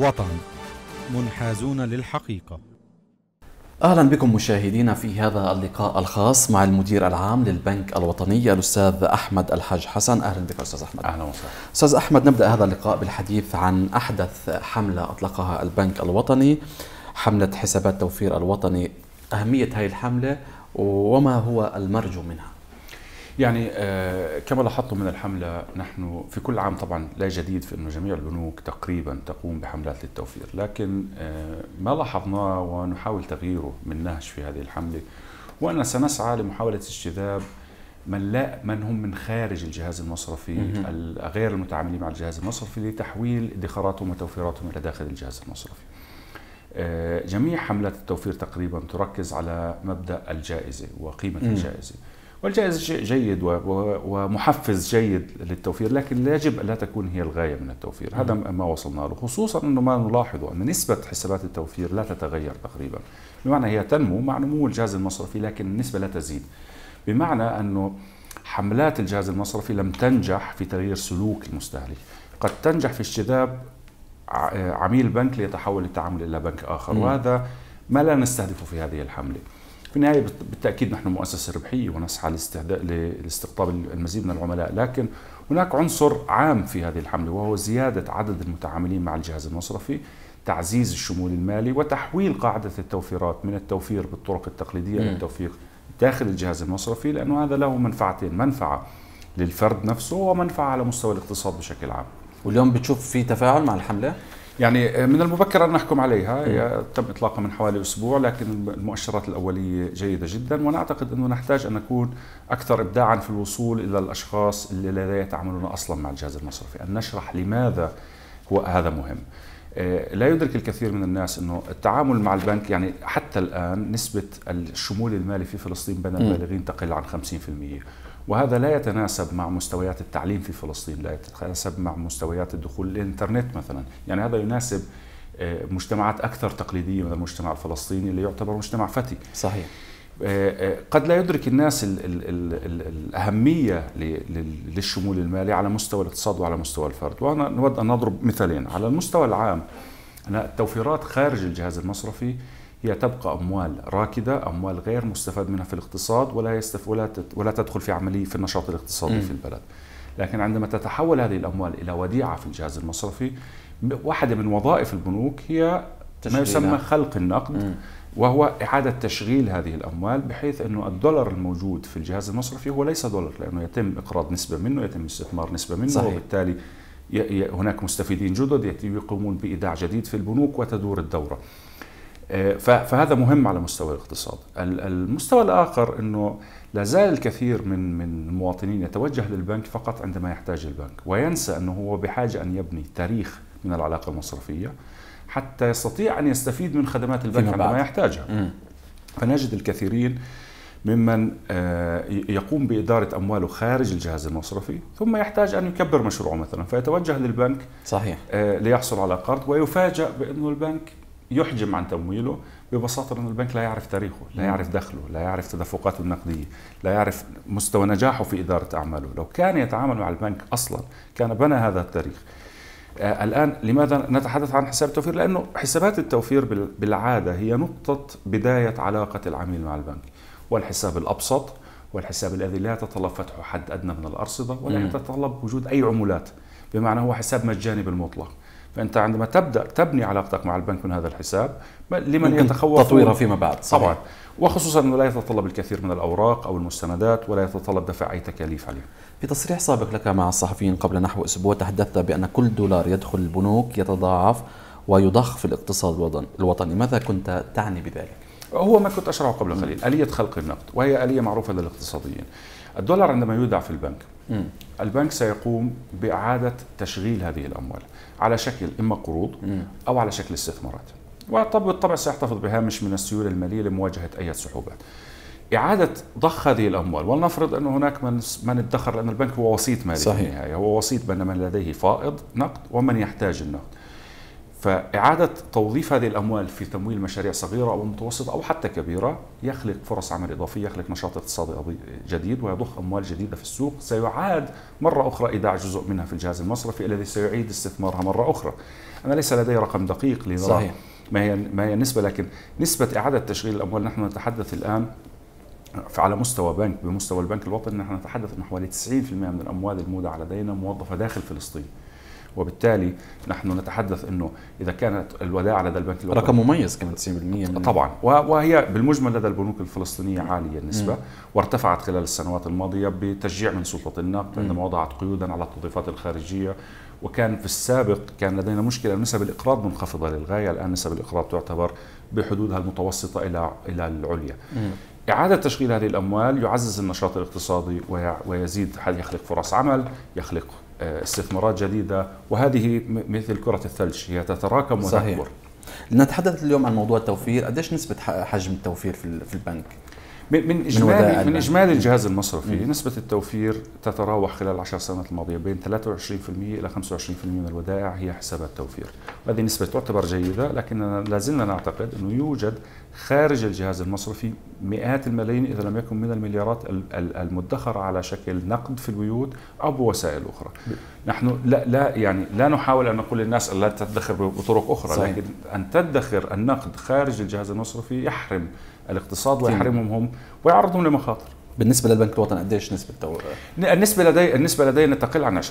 وطن منحازون للحقيقة. أهلا بكم مشاهدينا في هذا اللقاء الخاص مع المدير العام للبنك الوطني الأستاذ أحمد الحاج حسن. أهلا بك أستاذ أحمد. أهلا وسهلا. أستاذ أحمد نبدأ هذا اللقاء بالحديث عن أحدث حملة أطلقها البنك الوطني حملة حسابات توفير الوطني. أهمية هذه الحملة وما هو المرجو منها؟ يعني آه كما لاحظتم من الحملة نحن في كل عام طبعا لا جديد في أنه جميع البنوك تقريبا تقوم بحملات للتوفير لكن آه ما لاحظناه ونحاول تغييره من نهج في هذه الحملة وأن سنسعى لمحاولة اجتذاب من لا من هم من خارج الجهاز المصرفي غير المتعاملين مع الجهاز المصرفي لتحويل ادخاراتهم وتوفيراتهم إلى داخل الجهاز المصرفي. آه، جميع حملات التوفير تقريبا تركز على مبدأ الجائزة وقيمة الجائزة. والجائزة شيء جيد ومحفز جيد للتوفير لكن لا يجب أن لا تكون هي الغاية من التوفير. هذا ما وصلنا له خصوصا أنه ما نلاحظه أن نسبة حسابات التوفير لا تتغير تقريبا. بمعنى هي تنمو مع نمو الجهاز المصرفي لكن النسبة لا تزيد. بمعنى أنه حملات الجهاز المصرفي لم تنجح في تغيير سلوك المستهلك. قد تنجح في اجتذاب عميل بنك ليتحول للتعامل إلى بنك آخر وهذا ما لا نستهدفه في هذه الحملة. في النهاية بالتأكيد نحن مؤسسة ربحية ونسعى لاستقطاب المزيد من العملاء لكن هناك عنصر عام في هذه الحملة وهو زيادة عدد المتعاملين مع الجهاز المصرفي تعزيز الشمول المالي وتحويل قاعدة التوفيرات من التوفير بالطرق التقليدية إلى التوفير داخل الجهاز المصرفي لأنه هذا له منفعتين منفعة للفرد نفسه ومنفعة على مستوى الاقتصاد بشكل عام واليوم بتشوف في تفاعل مع الحملة؟ يعني من المبكر ان نحكم عليها. هي تم إطلاقها من حوالي أسبوع لكن المؤشرات الأولية جيدة جدا ونعتقد إنه نحتاج أن نكون أكثر ابداعا في الوصول إلى الأشخاص اللي لا يتعاملون أصلا مع الجهاز المصرفي. أن نشرح لماذا هو هذا مهم. آه، لا يدرك الكثير من الناس إنه التعامل مع البنك يعني حتى الآن نسبة الشمول المالي في فلسطين بين البالغين تقل عن 50% وهذا لا يتناسب مع مستويات التعليم في فلسطين لا يتناسب مع مستويات الدخول للإنترنت مثلا. يعني هذا يناسب آه، مجتمعات أكثر تقليدية من المجتمع الفلسطيني اللي يعتبر مجتمع فتي. صحيح. آه، آه، قد لا يدرك الناس ال ال ال ال الأهمية للشمول المالي على مستوى الاقتصاد وعلى مستوى الفرد. وأنا نود أن نضرب مثالين. على المستوى العام التوفيرات خارج الجهاز المصرفي هي تبقى أموال راكدة، أموال غير مستفاد منها في الاقتصاد ولا يستف ولا ولا تدخل في عملية في النشاط الاقتصادي م. في البلد. لكن عندما تتحول هذه الأموال إلى وديعة في الجهاز المصرفي واحدة من وظائف البنوك هي ما يسمى خلق النقد م. وهو إعادة تشغيل هذه الأموال بحيث أنه الدولار الموجود في الجهاز المصرفي هو ليس دولار لأنه يتم إقراض نسبة منه يتم استثمار نسبة منه صحيح. وبالتالي هناك مستفيدين جدد يقومون بإيداع جديد في البنوك وتدور الدورة فهذا مهم على مستوى الاقتصاد. المستوى الآخر أنه لا زال الكثير من من المواطنين يتوجه للبنك فقط عندما يحتاج البنك وينسى أنه هو بحاجة أن يبني تاريخ من العلاقة المصرفية حتى يستطيع أن يستفيد من خدمات البنك عندما يحتاجها. م. فنجد الكثيرين ممن آه، يقوم بإدارة أمواله خارج الجهاز المصرفي ثم يحتاج أن يكبر مشروعه مثلا فيتوجه للبنك صحيح. آه، ليحصل على قرض ويفاجأ بأنه البنك يحجم عن تمويله ببساطة أن البنك لا يعرف تاريخه لا يعرف دخله لا يعرف تدفقاته النقدية لا يعرف مستوى نجاحه في إدارة أعماله. لو كان يتعامل مع البنك أصلا كان بنى هذا التاريخ. آه الآن لماذا نتحدث عن حساب التوفير؟ لأنه حسابات التوفير بالعادة هي نقطة بداية علاقة العميل مع البنك. والحساب الأبسط والحساب الذي لا يتطلب فتحه حد أدنى من الأرصدة ولا يتطلب وجود أي عمولات. بمعنى هو حساب مجاني بالمطلق. فأنت عندما تبدأ تبني علاقتك مع البنك من هذا الحساب لمن يتخوف تطويرها فيما بعد صحيح. طبعا وخصوصا أنه لا يتطلب الكثير من الأوراق أو المستندات ولا يتطلب دفع أي تكاليف عليه. في تصريح سابق لك مع الصحفيين قبل نحو أسبوع تحدثت بأن كل دولار يدخل البنوك يتضاعف ويضخ في الاقتصاد الوطني، ماذا كنت تعني بذلك؟ هو ما كنت اشرحه قبل قليل، آلية خلق النقد وهي آلية معروفة للاقتصاديين. الدولار عندما يودع في البنك م. البنك سيقوم بإعادة تشغيل هذه الأموال. على شكل إما قروض أو على شكل استثمارات. وبالطبع سيحتفظ بهامش من السيولة الماليه لمواجهة أي سحوبات إعادة ضخ هذه الأموال ولنفرض أن هناك من من ادخر لأن البنك هو وسيط مالي صحيح. في النهاية هو وسيط بين من لديه فائض نقد ومن يحتاج النقد. فإعادة توظيف هذه الأموال في تمويل مشاريع صغيرة أو متوسطة أو حتى كبيرة يخلق فرص عمل إضافية يخلق نشاط اقتصادي جديد ويضخ أموال جديدة في السوق. سيعاد مرة أخرى إيداع جزء منها في الجهاز المصرفي الذي سيعيد استثمارها مرة أخرى. أنا ليس لدي رقم دقيق لنرى صحيح. ما هي ما هي النسبة لكن نسبة إعادة تشغيل الأموال نحن نتحدث الآن على مستوى بنك بمستوى البنك الوطني نحن نتحدث أن حوالي 90% من الأموال المودعة لدينا موظفة داخل فلسطين. وبالتالي نحن نتحدث إنه إذا كانت الودائع لدى البنك الوطني رقم مميز كمان 90% من طبعا. وهي بالمجمل لدى البنوك الفلسطينية عالية النسبة م. وارتفعت خلال السنوات الماضية بتشجيع من سلطة النقد عندما وضعت قيودا على التوظيفات الخارجية وكان في السابق كان لدينا مشكلة نسب الإقراض منخفضة للغاية الآن نسب الإقراض تعتبر بحدودها المتوسطة إلى إلى العليا. م. إعادة تشغيل هذه الأموال يعزز النشاط الاقتصادي ويزيد يخلق فرص عمل؟ يخلق. استثمارات جديدة وهذه مثل كرة الثلج هي تتراكم وتكبر صحيح. اليوم عن موضوع التوفير قديش نسبة حجم التوفير في البنك؟ من اجمالي من إجمالي الجهاز المصرفي م. نسبة التوفير تتراوح خلال العشر سنوات الماضية بين 23% إلى 25% من الودائع هي حسابات توفير هذه نسبة تعتبر جيدة لكننا لازلنا نعتقد أنه يوجد خارج الجهاز المصرفي مئات الملايين إذا لم يكن من المليارات المدخرة على شكل نقد في البيوت أو بوسائل أخرى. نحن لا لا يعني لا نحاول أن نقول للناس لا تدخر بطرق أخرى صحيح. لكن أن تدخر النقد خارج الجهاز المصرفي يحرم الاقتصاد ويحرمهم هم ويعرضهم لمخاطر. بالنسبة للبنك الوطني قديش نسبة. النسبة لدي النسبة لدينا تقل عن 20%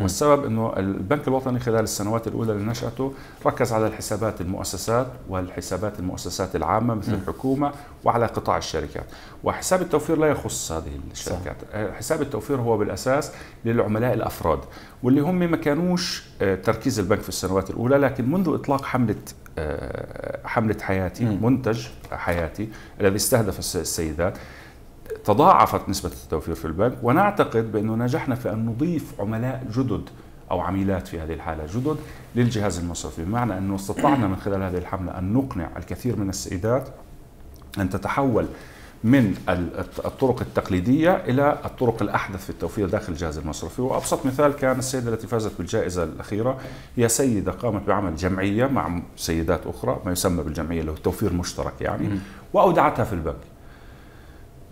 والسبب إنه البنك الوطني خلال السنوات الأولى لنشاته ركز على الحسابات المؤسسات والحسابات المؤسسات العامة مثل م. الحكومة وعلى قطاع الشركات وحساب التوفير لا يخص هذه الشركات صح. آه، حساب التوفير هو بالأساس للعملاء الأفراد واللي هم ما كانوش آه، تركيز البنك في السنوات الأولى لكن منذ إطلاق حملة آه، حملة حياتي م. منتج حياتي الذي استهدف السيدات تضاعفت نسبة التوفير في البنك ونعتقد بأنه نجحنا في أن نضيف عملاء جدد أو عميلات في هذه الحالة جدد للجهاز المصرفي بمعنى أنه استطعنا من خلال هذه الحملة أن نقنع الكثير من السيدات أن تتحول من الطرق التقليدية إلى الطرق الأحدث في التوفير داخل الجهاز المصرفي. وأبسط مثال كان السيدة التي فازت بالجائزة الأخيرة هي سيدة قامت بعمل جمعية مع سيدات أخرى ما يسمى بالجمعية اللي هو التوفير مشترك يعني وأودعتها في البنك.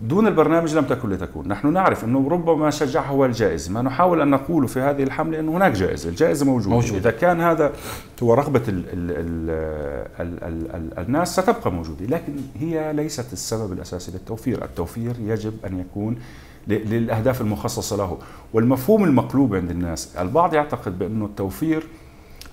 دون البرنامج لم تكن لتكون. نحن نعرف أنه ربما شجعها هو الجائزة ما نحاول أن نقول في هذه الحملة أن هناك جائزة الجائزة موجودة موجود. إذا كان هذا هو رغبة ال ال ال ال ال ال الناس ستبقى موجودة. لكن هي ليست السبب الأساسي للتوفير. التوفير يجب أن يكون للأهداف المخصصة له. والمفهوم المقلوب عند الناس البعض يعتقد بأنه التوفير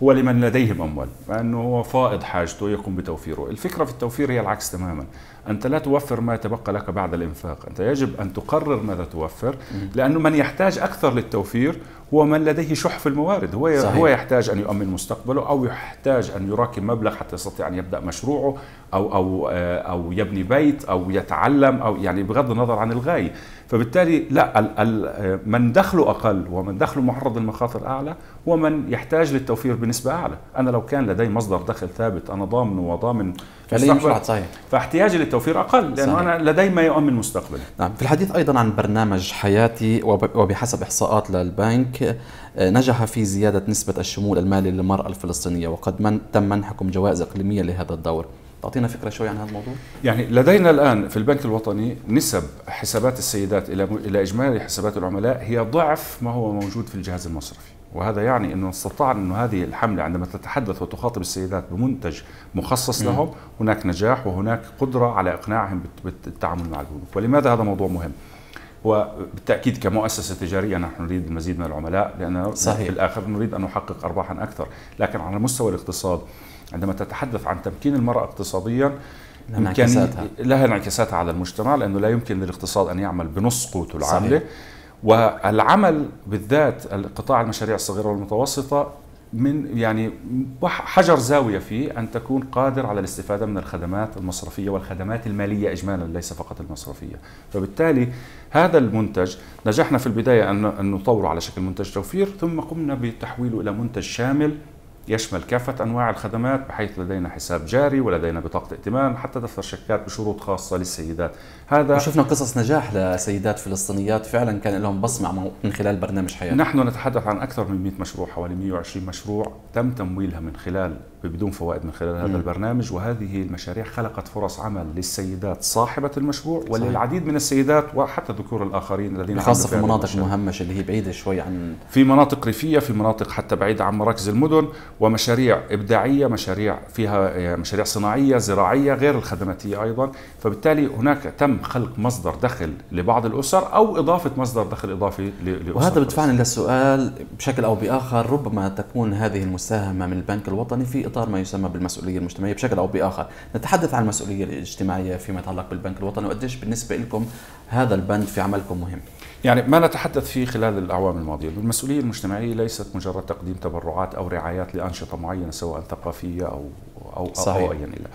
هو لمن لديهم أموال مع أنه هو فائض حاجته يقوم بتوفيره. الفكرة في التوفير هي العكس تماما. أنت لا توفر ما يتبقى لك بعد الإنفاق. أنت يجب أن تقرر ماذا توفر لأنه من يحتاج أكثر للتوفير هو من لديه شح في الموارد. هو صحيح. هو يحتاج أن يؤمن مستقبله أو يحتاج أن يراكم مبلغ حتى يستطيع أن يبدأ مشروعه أو أو آه، أو يبني بيت أو يتعلم أو يعني بغض النظر عن الغاية. فبالتالي لا ال ال من دخله أقل ومن دخله معرض للمخاطر اعلى هو من يحتاج للتوفير بنسبة أعلى. أنا لو كان لدي مصدر دخل ثابت أنا ضامنه وضامن فاحتياجي للتوفير أقل لأنه صحيح. أنا لدي ما يؤمن مستقبلي نعم في الحديث أيضا عن برنامج حياتي وبحسب إحصاءات للبنك آه، نجح في زيادة نسبة الشمول المالي للمرأة الفلسطينية وقد من تم منحكم جوائز إقليمية لهذا الدور. تعطينا فكرة شوي عن هذا الموضوع يعني لدينا الآن في البنك الوطني نسب حسابات السيدات إلى إلى إجمالي حسابات العملاء هي ضعف ما هو موجود في الجهاز المصرفي. وهذا يعني إنه استطعنا إنه هذه الحملة عندما تتحدث وتخاطب السيدات بمنتج مخصص. لهم هناك نجاح وهناك قدرة على إقناعهم بالتعامل مع البنوك ولماذا هذا موضوع مهم وبالتاكيد كمؤسسة تجارية نحن نريد المزيد من العملاء لأن صحيح. في الآخر نريد أن نحقق ارباحا أكثر لكن على مستوى الاقتصاد عندما تتحدث عن تمكين المرأة اقتصاديا انعكاساتها لها انعكاساتها على المجتمع لأنه لا يمكن للاقتصاد أن يعمل بنص قوته العاملة صحيح. والعمل بالذات القطاع المشاريع الصغيرة والمتوسطة من يعني حجر زاوية فيه أن تكون قادر على الاستفادة من الخدمات المصرفية والخدمات المالية اجمالا ليس فقط المصرفية، فبالتالي هذا المنتج نجحنا في البداية أن نطوره على شكل منتج توفير ثم قمنا بتحويله إلى منتج شامل يشمل كافة أنواع الخدمات بحيث لدينا حساب جاري ولدينا بطاقة ائتمان حتى دفتر شيكات بشروط خاصة للسيدات. هذا وشفنا قصص نجاح لسيدات فلسطينيات فعلا كان لهم بصمة من خلال برنامج حياة نحن نتحدث عن أكثر من 100 مشروع حوالي 120 مشروع تم تمويلها من خلال بدون فوائد من خلال هذا م. البرنامج وهذه المشاريع خلقت فرص عمل للسيدات صاحبة المشروع وللعديد من السيدات وحتى الذكور الآخرين الذين خاصة في المناطق المهمشة اللي هي بعيدة شوي عن في مناطق ريفية في مناطق حتى بعيدة عن مراكز المدن ومشاريع إبداعية مشاريع فيها مشاريع صناعية زراعية غير الخدماتية أيضا. فبالتالي هناك تم خلق مصدر دخل لبعض الأسر أو إضافة مصدر دخل إضافي لأسر وهذا بدفعني للسؤال بشكل أو بآخر ربما تكون هذه المساهمة من البنك الوطني في إطار ما يسمى بالمسؤولية المجتمعية بشكل أو بآخر. نتحدث عن المسؤولية الاجتماعية فيما يتعلق بالبنك الوطني وقديش بالنسبة لكم هذا البند في عملكم مهم؟ يعني ما نتحدث فيه خلال الأعوام الماضية. المسؤولية المجتمعية ليست مجرد تقديم تبرعات أو رعايات لأنشطة معينة سواء ثقافية أو أو صحيح. أو أيا إلا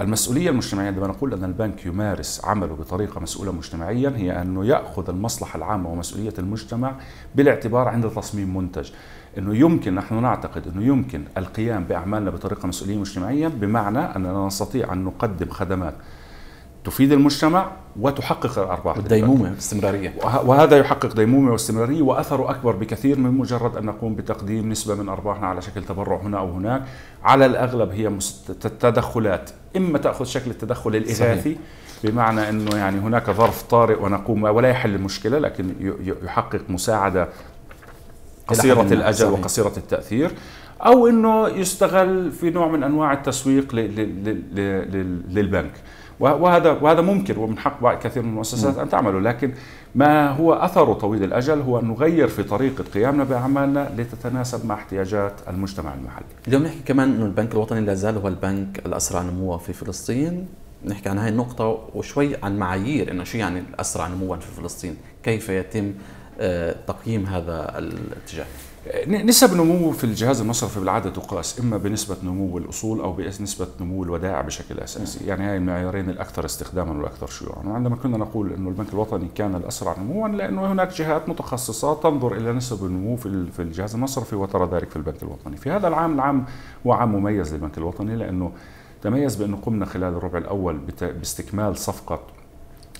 المسؤولية المجتمعية عندما نقول أن البنك يمارس عمله بطريقة مسؤولة مجتمعيا هي أنه يأخذ المصلحة العامة ومسؤولية المجتمع بالاعتبار عند تصميم منتج. إنه يمكن نحن نعتقد إنه يمكن القيام بأعمالنا بطريقة مسؤولية مجتمعيه بمعنى أننا نستطيع أن نقدم خدمات تفيد المجتمع وتحقق الأرباح والديمومه والاستمراريه وهذا يحقق ديمومة واستمرارية وأثره أكبر بكثير من مجرد أن نقوم بتقديم نسبة من أرباحنا على شكل تبرع هنا أو هناك. على الأغلب هي تدخلات. إما تأخذ شكل التدخل الإغاثي بمعنى إنه يعني هناك ظرف طارئ ونقوم ولا يحل المشكلة لكن يحقق مساعدة قصيرة الأجل وقصيرة التأثير. أو إنه يستغل في نوع من أنواع التسويق للبنك. وهذا وهذا ممكن ومن حق كثير من المؤسسات أن تعمله لكن ما هو اثره طويل الأجل هو أن نغير في طريقة قيامنا بأعمالنا لتتناسب مع احتياجات المجتمع المحلي. اليوم نحكي كمان إنه البنك الوطني لا زال هو البنك الأسرع نموا في فلسطين نحكي عن هاي النقطة وشوي عن معايير إنه شو يعني الأسرع نموا في فلسطين، كيف يتم آه، تقييم هذا الاتجاه؟ نسب نمو في الجهاز المصرفي بالعادة تقاس إما بنسبة نمو الأصول أو بنسبه نمو الودائع بشكل أساسي، يعني هاي المعيارين الأكثر استخداما والأكثر شيوعا، وعندما كنا نقول إنه البنك الوطني كان الأسرع نموا لأنه هناك جهات متخصصه تنظر إلى نسب النمو في الجهاز المصرفي وترى ذلك في البنك الوطني، في هذا العام العام هو عام مميز للبنك الوطني لأنه تميز بأنه قمنا خلال الربع الأول باستكمال صفقة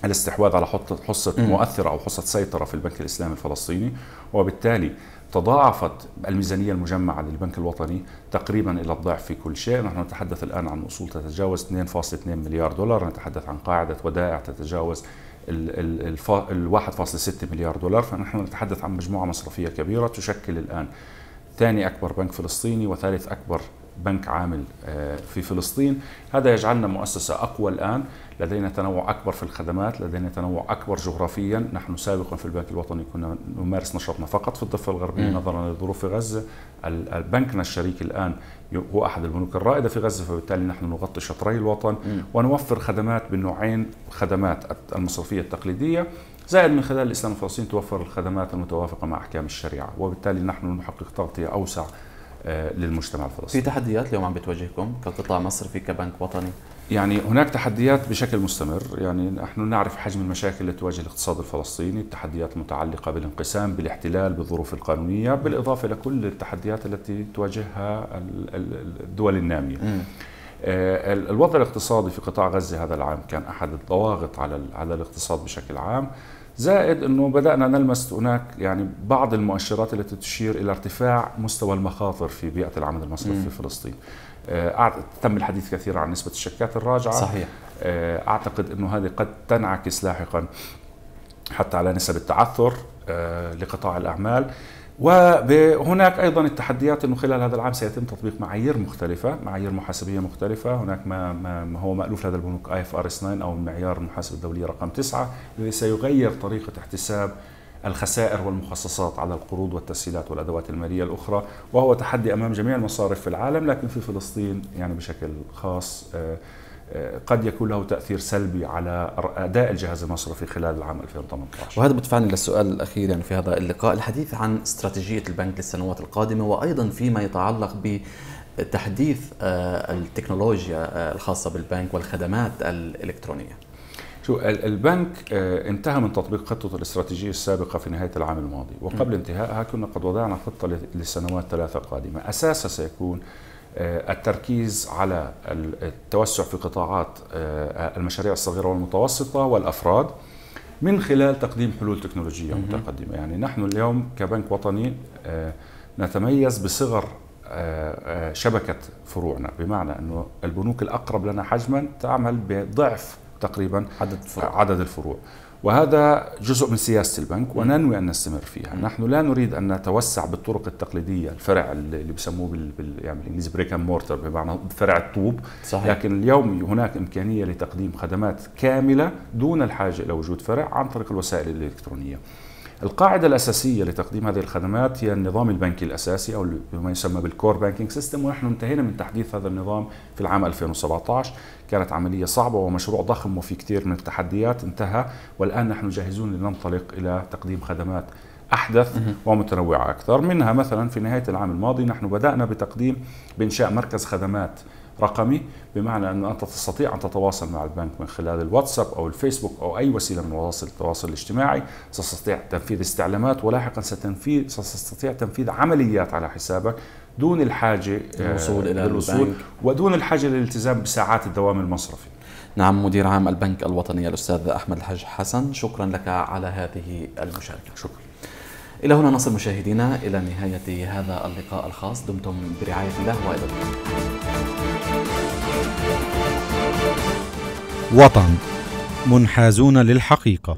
الاستحواذ على حصة مؤثرة أو حصة سيطرة في البنك الإسلامي الفلسطيني وبالتالي تضاعفت الميزانية المجمعة للبنك الوطني تقريبا إلى الضعف في كل شيء. نحن نتحدث الآن عن أصول تتجاوز 2.2 مليار دولار. نتحدث عن قاعدة ودائع تتجاوز ال 1.6 مليار دولار. فنحن نتحدث عن مجموعة مصرفية كبيرة تشكل الآن ثاني أكبر بنك فلسطيني وثالث أكبر بنك عامل آه، في فلسطين. هذا يجعلنا مؤسسة أقوى الآن. لدينا تنوع أكبر في الخدمات لدينا تنوع أكبر جغرافيا. نحن سابقا في البنك الوطني كنا نمارس نشاطنا فقط في الضفة الغربية نظرا للظروف في غزة. بنكنا الشريك الآن هو أحد البنوك الرائدة في غزة فبالتالي نحن نغطي شطري الوطن ونوفر خدمات بالنوعين خدمات المصرفية التقليدية. زائد من خلال الإسلام الفلسطيني توفر الخدمات المتوافقة مع أحكام الشريعة وبالتالي نحن نحقق تغطية أوسع للمجتمع الفلسطيني. في تحديات اليوم عم بتواجهكم كقطاع مصرفي كبنك وطني؟ يعني هناك تحديات بشكل مستمر. يعني نحن نعرف حجم المشاكل التي تواجه الاقتصاد الفلسطيني التحديات المتعلقة بالانقسام بالاحتلال بالظروف القانونية بالإضافة إلى كل التحديات التي تواجهها الدول النامية. آه، الوضع الاقتصادي في قطاع غزة هذا العام كان أحد الضواغط على على الاقتصاد بشكل عام. زائد إنه بدأنا نلمس هناك يعني بعض المؤشرات التي تشير إلى ارتفاع مستوى المخاطر في بيئة العمل المصرفي في فلسطين. آه، تم الحديث كثيرا عن نسبة الشيكات الراجعة. صحيح. آه، أعتقد إنه هذه قد تنعكس لاحقا حتى على نسب التعثر آه، لقطاع الأعمال. وهناك أيضا التحديات إنه خلال هذا العام سيتم تطبيق معايير مختلفة، معايير محاسبية مختلفة، هناك ما, ما هو مألوف لدى البنوك IFRS 9 أو المعيار المحاسبه الدوليه رقم 9 الذي سيغير طريقة احتساب الخسائر والمخصصات على القروض والتسهيلات والأدوات المالية الأخرى وهو تحدي أمام جميع المصارف في العالم لكن في فلسطين يعني بشكل خاص آه، قد يكون له تأثير سلبي على أداء الجهاز المصرفي خلال العام 2018 وهذا بدفعني للسؤال الأخير يعني في هذا اللقاء الحديث عن استراتيجية البنك للسنوات القادمة وأيضا فيما يتعلق بتحديث آه، التكنولوجيا الخاصة بالبنك والخدمات الإلكترونية. شو البنك آه، انتهى من تطبيق خطته الاستراتيجية السابقة في نهاية العام الماضي وقبل انتهائها كنا قد وضعنا خطة للسنوات ثلاثة قادمة. أساسها سيكون آه، التركيز على التوسع في قطاعات آه، المشاريع الصغيرة والمتوسطة والأفراد من خلال تقديم حلول تكنولوجية متقدمة. يعني نحن اليوم كبنك وطني نتميز بصغر شبكة فروعنا بمعنى إنه البنوك الأقرب لنا حجما تعمل بضعف تقريبا عدد الفروع, عدد الفروع. وهذا جزء من سياسة البنك وننوي أن نستمر فيها. نحن لا نريد أن نتوسع بالطرق التقليدية الفرع اللي بيسموه بال, بال... يعني بالإنجليزي brick and mortar بمعنى فرع الطوب. صحيح. لكن اليوم هناك إمكانية لتقديم خدمات كاملة دون الحاجة إلى وجود فرع عن طريق الوسائل الإلكترونية. القاعدة الأساسية لتقديم هذه الخدمات هي النظام البنكي الأساسي أو ما يسمى بال core banking system ونحن انتهينا من تحديث هذا النظام في العام 2017 كانت عملية صعبة ومشروع ضخم وفي كثير من التحديات انتهى. والآن نحن جاهزون لننطلق إلى تقديم خدمات أحدث ومتنوعة أكثر. منها مثلا في نهاية العام الماضي نحن بدأنا بتقديم بإنشاء مركز خدمات رقمي بمعنى أن أنت تستطيع أن تتواصل مع البنك من خلال الواتساب أو الفيسبوك أو أي وسيلة من وسائل التواصل الاجتماعي. ستستطيع تنفيذ استعلامات ولاحقا ستنفيذ ستستطيع تنفيذ عمليات على حسابك دون الحاجة الوصول إلى الوصول البنك. ودون الحاجة للالتزام بساعات الدوام المصرفي. نعم مدير عام البنك الوطني الأستاذ أحمد الحاج حسن شكرا لك على هذه المشاركة. شكرا. إلى هنا نصل مشاهدينا إلى نهاية هذا اللقاء الخاص. دمتم برعاية الله وإلى وطن. منحازون للحقيقة.